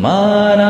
Mana.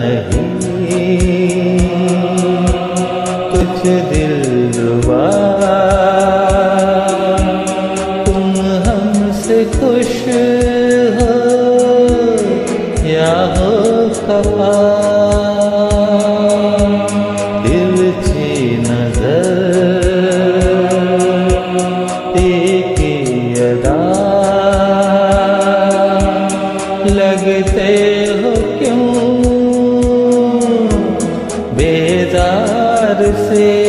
नहीं। कुछ दिल तुम हमसे खुश हो या हो दिलची नज़र लगते हो क्यों? बेदार से